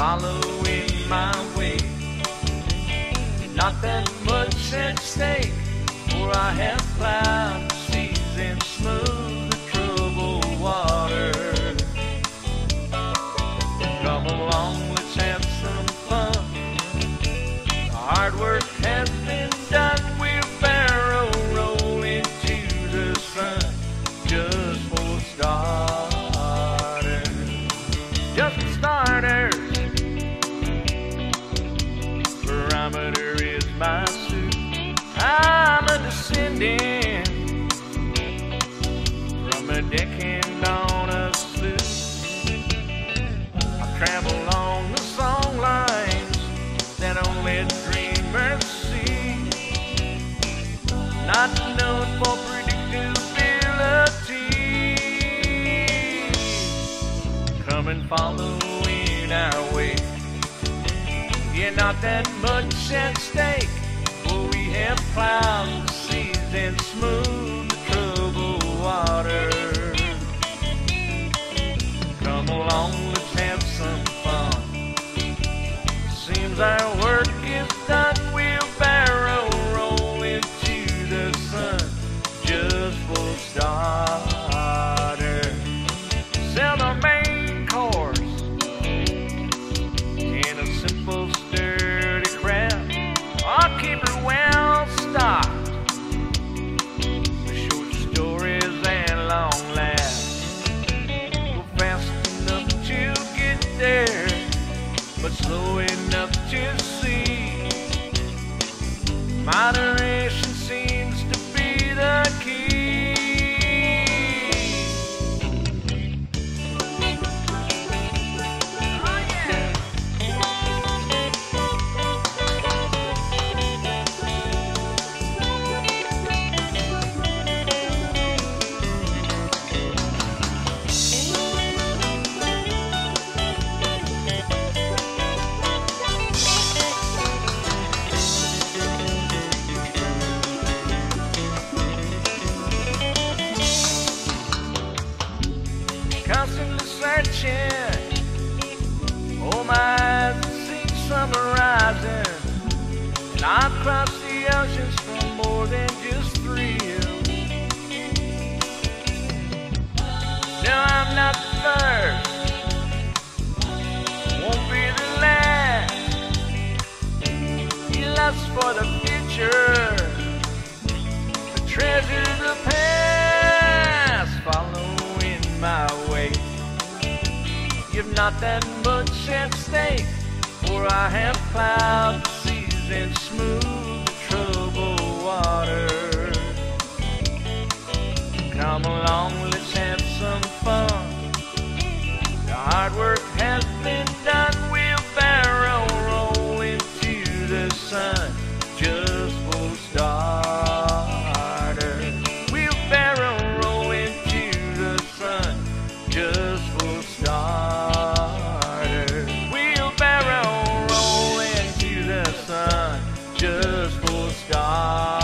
following my way. Not that much at stake, for I have plowed Barometer is my soup. I'm a descendant from a deckhand on a sloop. I travel along the song lines that only dreamers see. Not known for predictability. Come and follow in our way. Yeah, not that much at stake. For we have plowed the seas and smoothed the troubled water. Come along, let's have some fun. Seems our Moderation searching. Oh my eyes see summer rising, and I've crossed the oceans for more than just thrill. No, I'm not the first, won't be the last. He loves for the future, not that much at stake, for I have plowed seas and smooth troubled water. Come along, let's have some fun. The hard work just for sky.